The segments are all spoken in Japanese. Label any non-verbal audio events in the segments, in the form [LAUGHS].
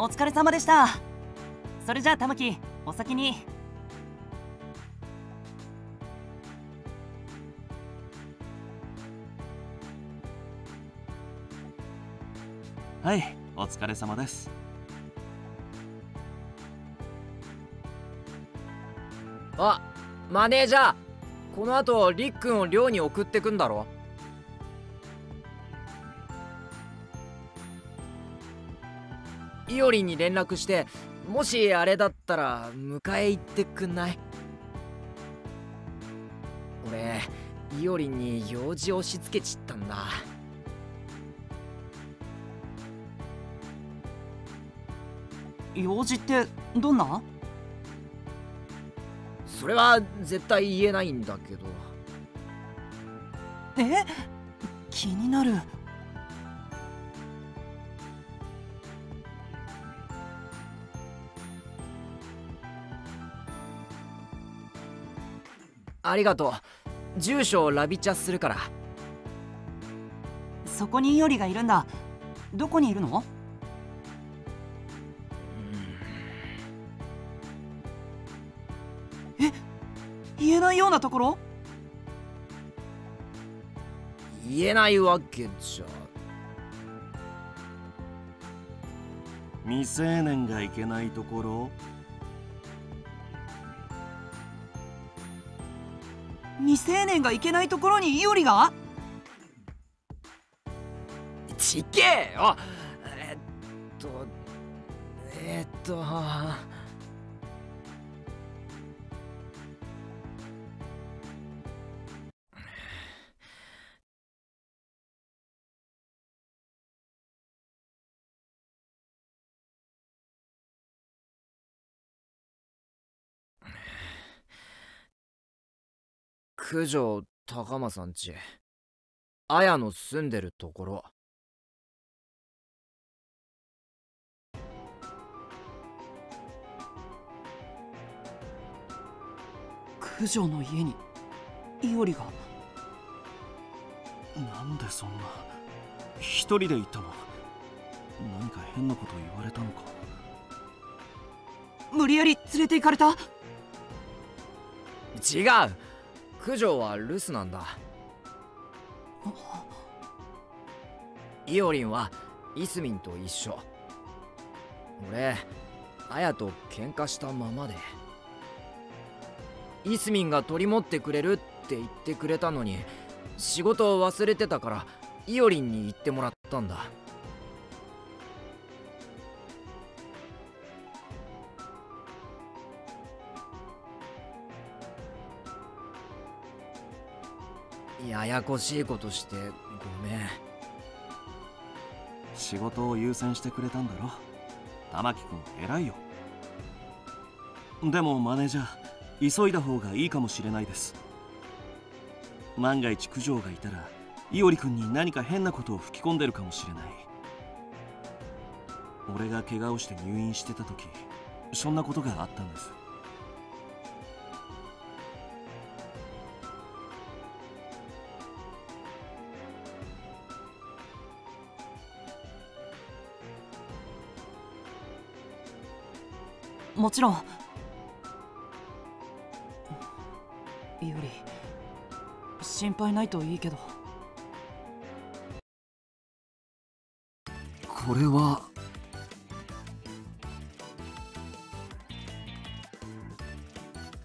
お疲れ様でした。それじゃあ玉木お先に。はいお疲れ様です。あマネージャー。この後りっくんを寮に送ってくんだろいおりんに連絡してもしあれだったら迎え行ってくんない？俺いおりんに用事押し付けちったんだ。用事ってどんな？それは絶対言えないんだけど。え？気になるありがとう。住所をラビチャするから。そこにイオリがいるんだ。どこにいるの？え言えないようなところ？言えないわけじゃ。未成年が行けないところ？未成年が行けないところにイオリが？ちげえよ。えっとえっと九条高間さんち綾の住んでるところ。九条の家にイオリが。なんでそんな。一人で行ったの。何か変なこと言われたのか。無理やり連れて行かれた？違う九条は留守なんだ。イオリンはイスミンと一緒。俺アヤと喧嘩したままで。イスミンが取り持ってくれるって言ってくれたのに仕事を忘れてたからイオリンに言ってもらったんだ。ややこしいことしてごめん。仕事を優先してくれたんだろ？玉木君偉いよ。でもマネージャー急いだ方がいいかもしれないです。万が一九条がいたら伊織君に何か変なことを吹き込んでるかもしれない。俺が怪我をして入院してた時そんなことがあったんです。もちろん。イオリ心配ないといいけど。これは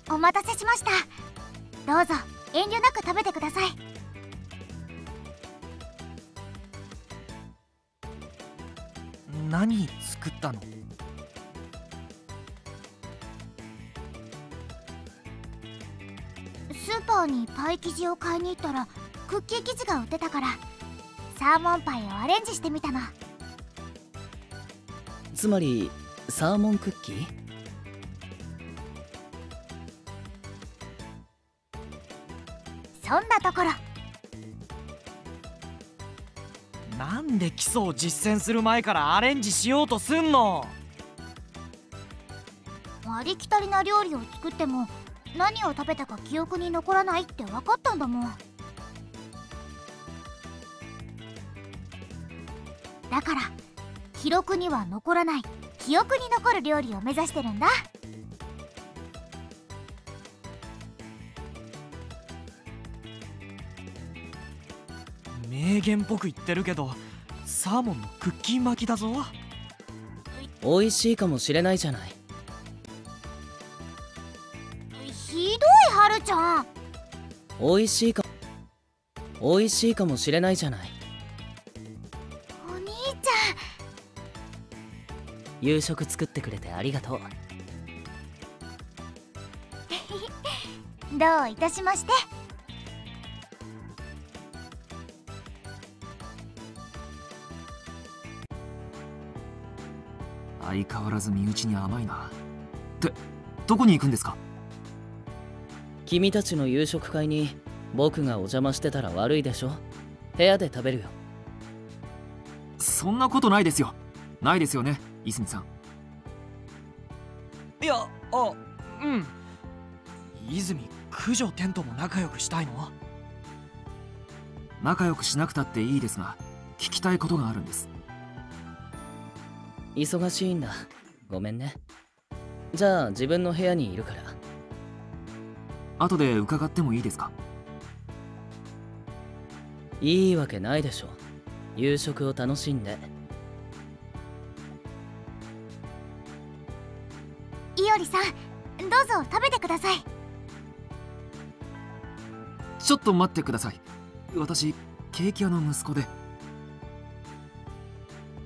お待たせしました。どうぞ遠慮なく食べてください。何作ったの？ーパーにパイ生地を買いに行ったらクッキー生地が売ってたからサーモンパイをアレンジしてみたの。つまりサーモンクッキー？そんなところ。なんで基礎を実践する前からアレンジしようとすんの？ありきたりな料理を作っても何を食べたか記憶に残らないって分かったんだもん。だから記録には残らない記憶に残る料理を目指してるんだ。名言っぽく言ってるけどサーモンのクッキー巻きだぞ。美味しいかもしれないじゃない美味しいか美味しいかもしれないじゃない。お兄ち夕食作ってくれてありがとう。ゃ [LAUGHS] んどういたしまして。相変わらず身内に甘いな。ってどこに行くんですか？君たちの夕食会に僕がお邪魔してたら悪いでしょ。部屋で食べるよ。そんなことないですよ。ないですよね泉さん。いやあうん。泉九条天とも仲良くしたいの？仲良くしなくたっていいですが聞きたいことがあるんです。忙しいんだ。ごめんね。じゃあ自分の部屋にいるから後で伺ってもいいですか？いいわけないでしょ。夕食を楽しんで。いおりさんどうぞ食べてください。ちょっと待ってください。私ケーキ屋の息子で。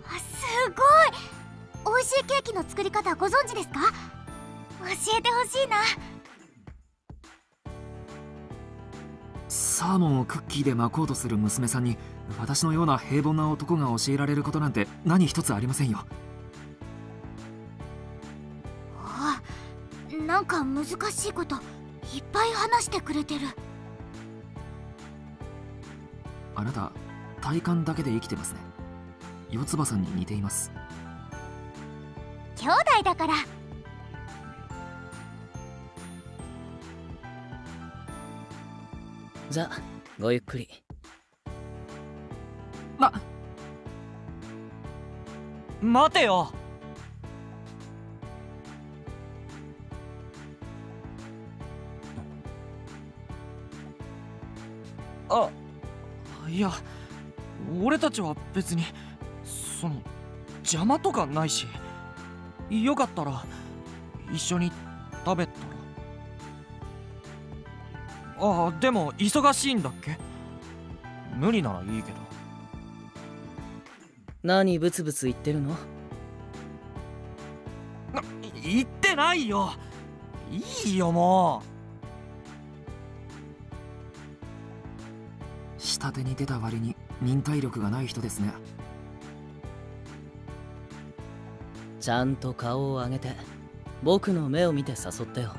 あすごい。美味しいケーキの作り方ご存知ですか？教えてほしいなサーモンをクッキーで巻こうとする娘さんに私のような平凡な男が教えられることなんて何一つありませんよ。あなんか難しいこといっぱい話してくれてる。あなた体感だけで生きてますね。四つ葉さんに似ています。兄弟だからじゃごゆっくり。ま待てよ。あいや俺たちは別にその邪魔とかないしよかったら一緒に食べたら。ああでも忙しいんだっけ？無理ならいいけど。何ブツブツ言ってるの？な言ってないよ。いいよも下手に出た割に忍耐力がない人ですね。ちゃんと顔を上げて僕の目を見て誘ってよ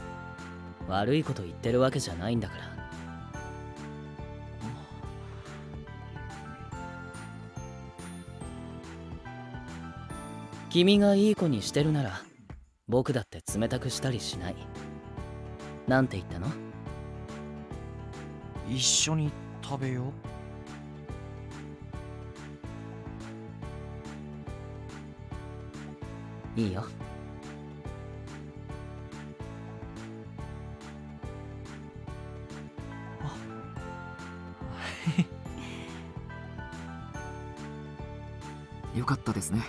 悪いこと言ってるわけじゃないんだから。君がいい子にしてるなら僕だって冷たくしたりしない。なんて言ったの？う一緒に食べよう。いいよですね。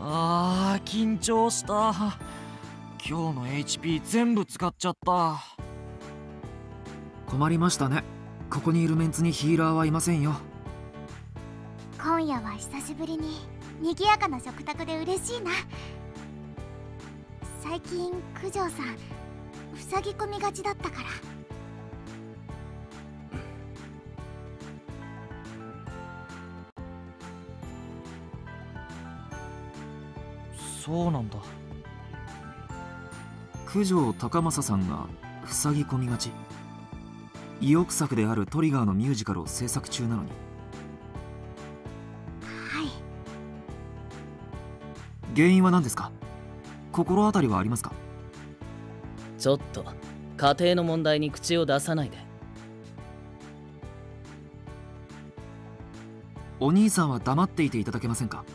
あー緊張した。今日の HP 全部使っちゃった。困りましたね。ここにいるメンツにヒーラーはいませんよ。今夜は久しぶりに賑やかな食卓で嬉しいな。最近九条さん塞ぎ込みがちだったからそうなんだ。九条高政さんが塞ぎ込みがち。意欲作であるトリガーのミュージカルを制作中なのに。はい。原因は何ですか？心当たりはありますか？ちょっと家庭の問題に口を出さないで。お兄さんは黙っていていただけませんか？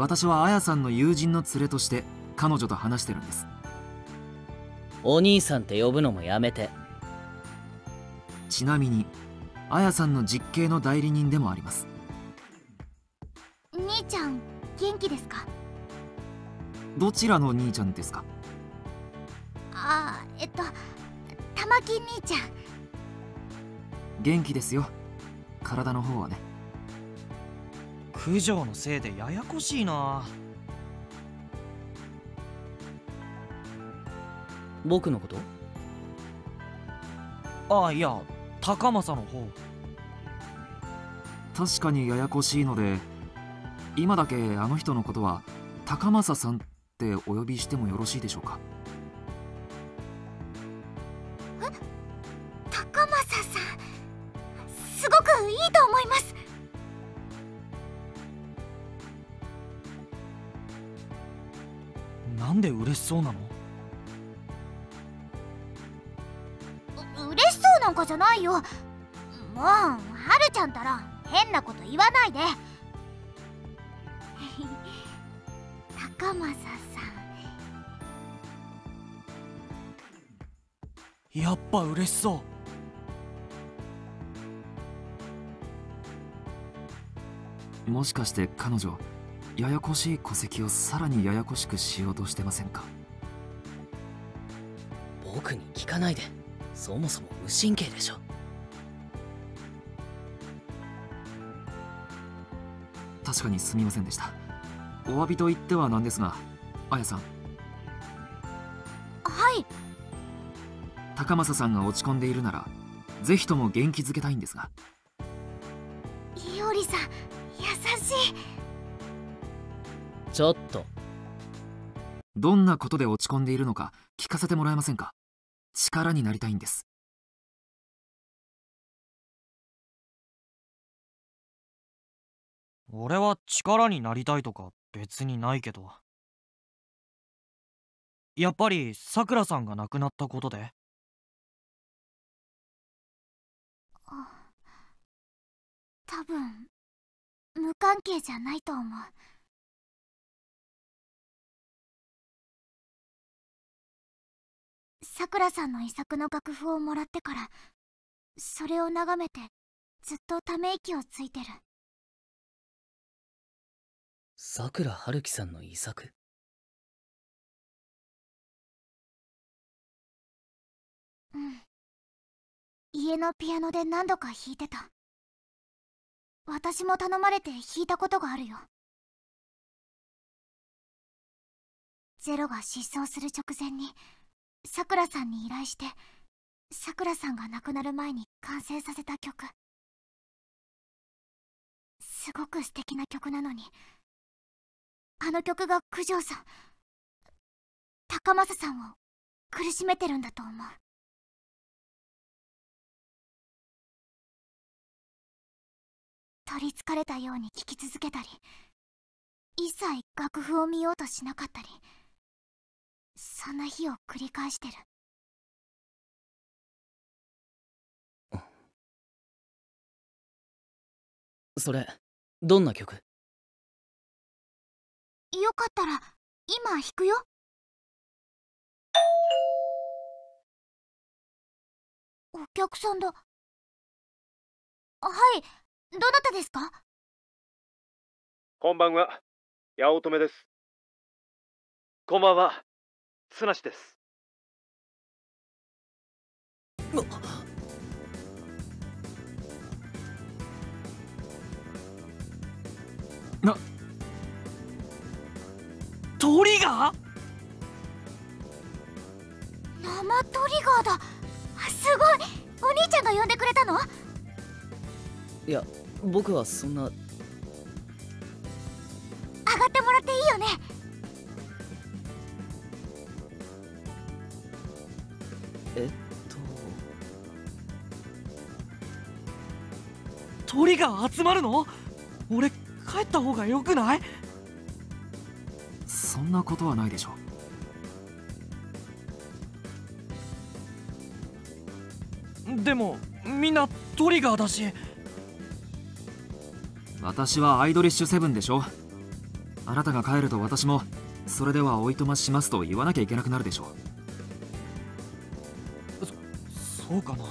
私はあやさんの友人の連れとして彼女と話してるんです。お兄さんって呼ぶのもやめて。ちなみにあやさんの実刑の代理人でもあります。兄ちゃん元気ですか？どちらの兄ちゃんですか？ああえっと玉木兄ちゃん。元気ですよ。体の方はね九条のせいでややこしいな。僕のこと？ああいや高政の方。確かにややこしいので今だけあの人のことは高政さんってお呼びしてもよろしいでしょうか？そうなの？う嬉しそうなんかじゃないよ。もうはるちゃんたら変なこと言わないで。高政さん。やっぱ嬉しそう。もしかして彼女ややこしい戸籍をさらにややこしくしようとしてませんか？僕に聞かないで。そもそも無神経でしょ。確かにすみませんでした。お詫びと言ってはなんですがあやさん。はい。高政さんが落ち込んでいるならぜひとも元気づけたいんですが。いおりさん優しい。ちょっと。どんなことで落ち込んでいるのか聞かせてもらえませんか？力になりたいんです。俺は力になりたいとか別にないけど。やっぱりさくらさんが亡くなったことで？多分無関係じゃないと思うさくらさんの遺作の楽譜をもらってからそれを眺めてずっとため息をついてる。さくらはるきさんの遺作？うん。家のピアノで何度か弾いてた。私も頼まれて弾いたことがあるよ。ゼロが失踪する直前にさくらさんに依頼してさくらさんが亡くなる前に完成させた曲。すごく素敵な曲なのにあの曲が九条さん高政さんを苦しめてるんだと思う。取りつかれたように聴き続けたり一切楽譜を見ようとしなかったり。そんな日を繰り返してる。それどんな曲？よかったら今弾くよ。お客さんだ。はいどなたですか？こんばんは、八乙女です。こんばんは、綱氏です。なトリガー生トリガーだ。すごい。お兄ちゃんが呼んでくれたの？いや僕はそんな集まるの？俺帰った方がよくない？そんなことはないでしょでもみんなトリガーだし。私はアイドリッシュセブンでしょあなたが帰ると私もそれではおいとましますと言わなきゃいけなくなるでしょう。そうかな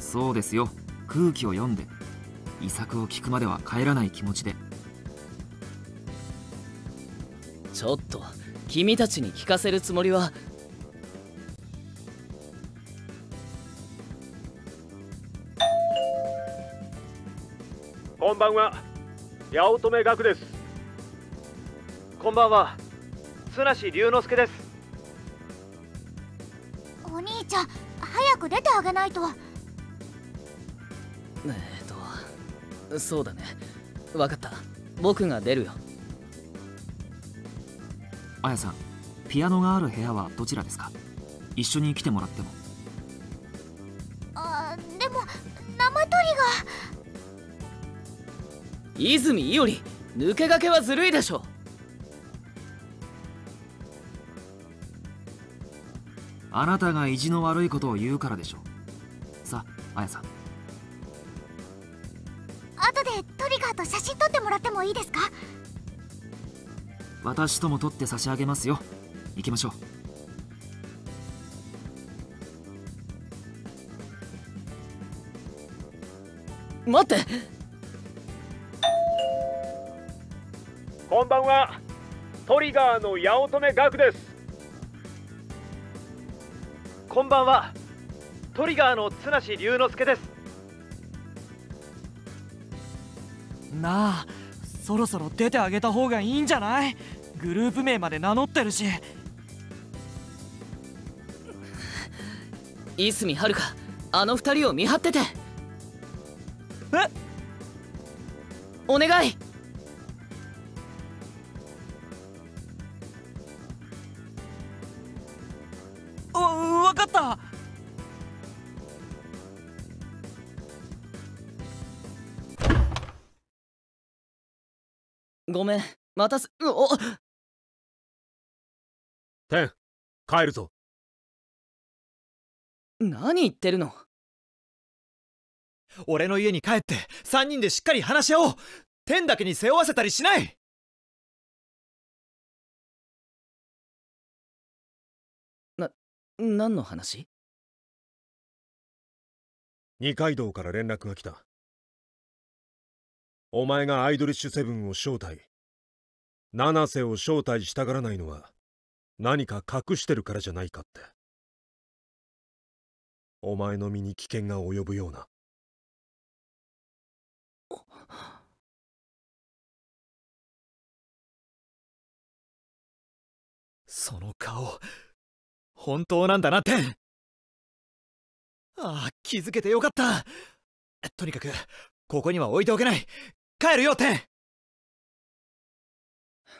そうですよ。空気を読んで。遺作を聞くまでは帰らない気持ちで。ちょっと君たちに聞かせるつもりは。こんばんは。八乙女学です。こんばんは。綱師龍之介です。お兄ちゃん早く出てあげないとえーとそうだね。分かった。僕が出るよ。あやさんピアノがある部屋はどちらですか？一緒に来てもらっても。あでも生鳥が。泉伊織抜け駆けはずるいでしょ。あなたが意地の悪いことを言うからでしょさああやさんてもらってもいいですか？私とも取って差し上げますよ。行きましょう。待って。こんばんは。トリガーの八乙女学です。こんばんは。トリガーの綱師龍之介です。なあそろそろ出てあげた方がいいんじゃない？グループ名まで名乗ってるし。いすみはるか。あの二人を見張ってて。え？お願いごめん。待たす。うお。テン帰るぞ。何言ってるの？俺の家に帰って3人でしっかり話し合おう。天だけに背負わせたりしない。何の話？二階堂から連絡が来たお前がアイドリッシュセブンを招待。七瀬を招待したがらないのは何か隠してるからじゃないかって。お前の身に危険が及ぶような。その顔本当なんだなって。ああ気づけてよかった。とにかくここには置いておけない。帰るよテ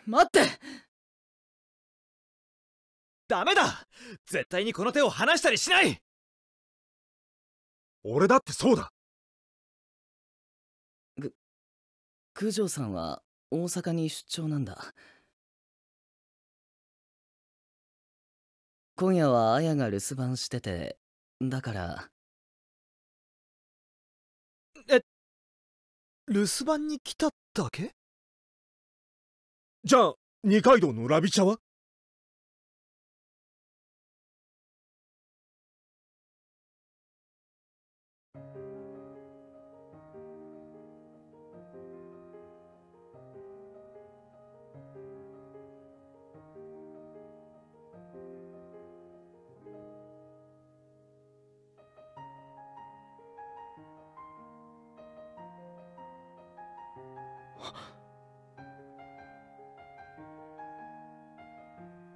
待って。ダメだ。絶対にこの手を離したりしない。俺だってそうだ。九条さんは大阪に出張なんだ。今夜は綾が留守番しててだから留守番に来ただけ？じゃあ二階堂のラビ茶は？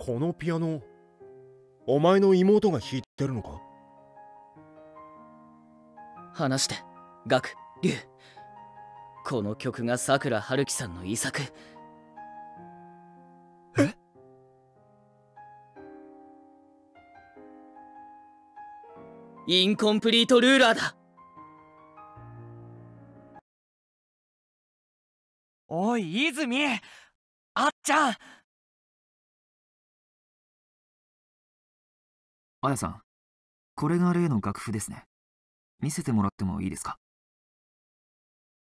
このピアノお前の妹が弾いてるのか？話してガクリュウ。この曲がさくらはるきさんの遺作。え？インコンプリートルーラーだ。おい泉。あっちゃんあやさんこれが例の楽譜ですね。見せてもらってもいいですか？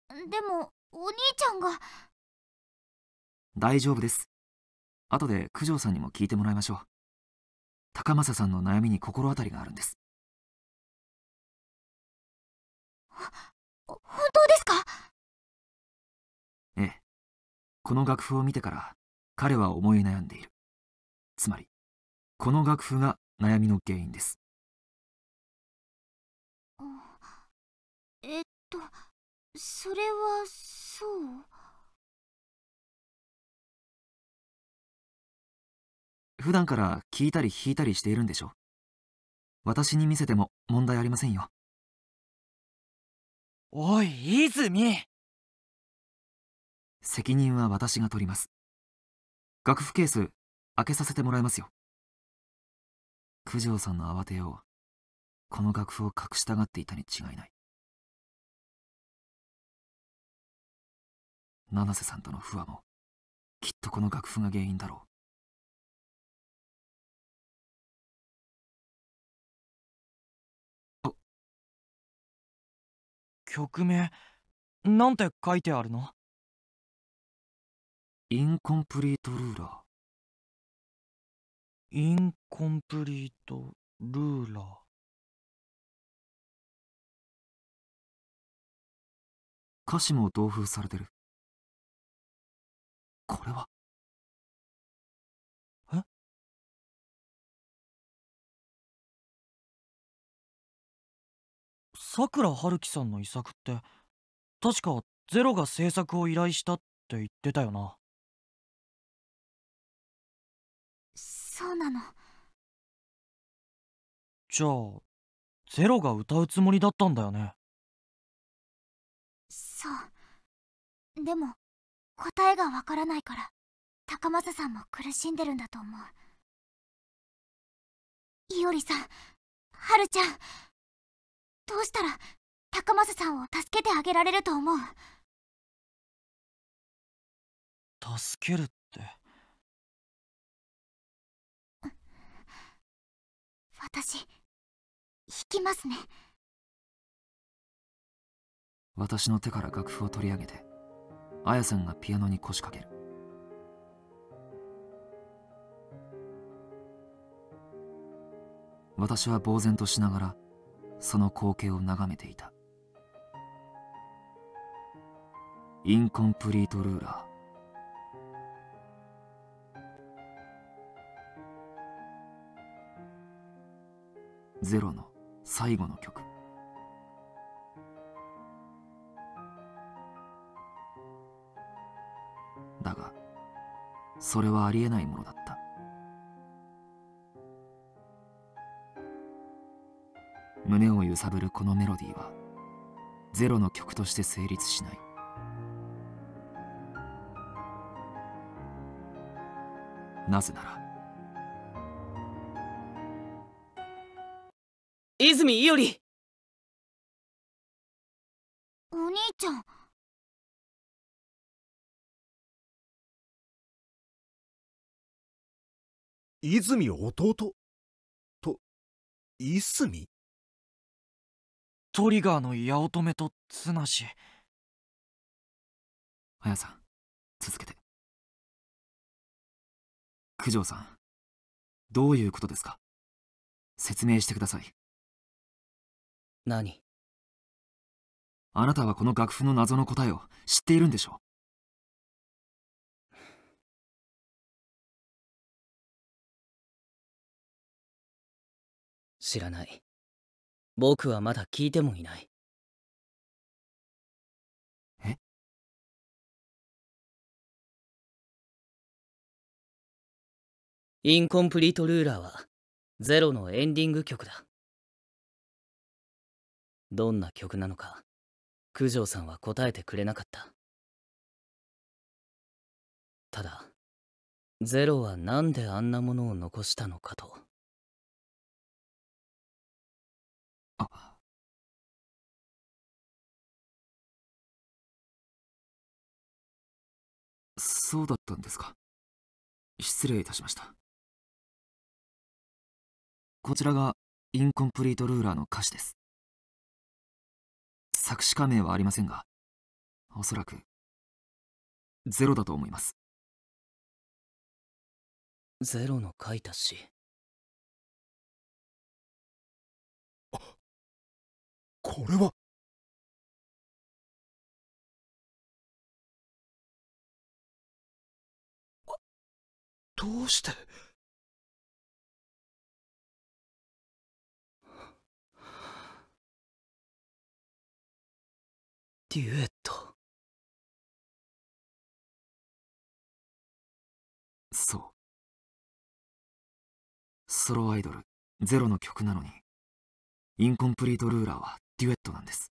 でもお兄ちゃんが。大丈夫です。後で九条さんにも聞いてもらいましょう。高政さんの悩みに心当たりがあるんです。本当ですか？ええ。この楽譜を見てから彼は思い悩んでいる。つまりこの楽譜が悩みの原因です。えっとそれはそう？普段から聞いたり弾いたりしているんでしょ？私に見せても問題ありませんよ。おい泉！責任は私が取ります。楽譜ケース開けさせてもらいますよ九条さんの慌てよう。この楽譜を隠したがっていたに違いない。七瀬さんとの不和もきっとこの楽譜が原因だろ曲名なんて書いてあるの？うインコンプリートルーラーインコンプリートルーラー。歌詞も同封されてる。これは？え？さくらはるきさんの遺作って確かゼロが制作を依頼したって言ってたよなそうなの。じゃあゼロが歌うつもりだったんだよね？そう。でも答えがわからないから高政さんも苦しんでるんだと思う。いおりさんはるちゃんどうしたら高政さんを助けてあげられると思う？助けるって私弾きますね。私の手から楽譜を取り上げて綾さんがピアノに腰掛ける。私は呆然としながらその光景を眺めていた。インコンプリートルーラー。ゼロの最後の曲。だがそれはありえないものだった。胸を揺さぶるこのメロディーはゼロの曲として成立しない。なぜなら泉伊織。お兄ちゃん。泉弟？といすみ？トリガーの八乙女と綱氏綾さん続けて。九条さんどういうことですか？説明してください何？あなたはこの楽譜の謎の答えを知っているんでしょ知らない。僕はまだ聞いてもいない。え？インコンプリートルーラーはゼロのエンディング曲だどんな曲なのか九条さんは答えてくれなかった。ただゼロはなんであんなものを残したのかと。あ。そうだったんですか。失礼いたしました。こちらがインコンプリートルーラーの歌詞です。作詞家名はありませんがおそらくゼロだと思います。ゼロの書いた詩。これは。どうして？デュエット。そう。ソロアイドルゼロの曲なのにインコンプリートルーラーはデュエットなんです。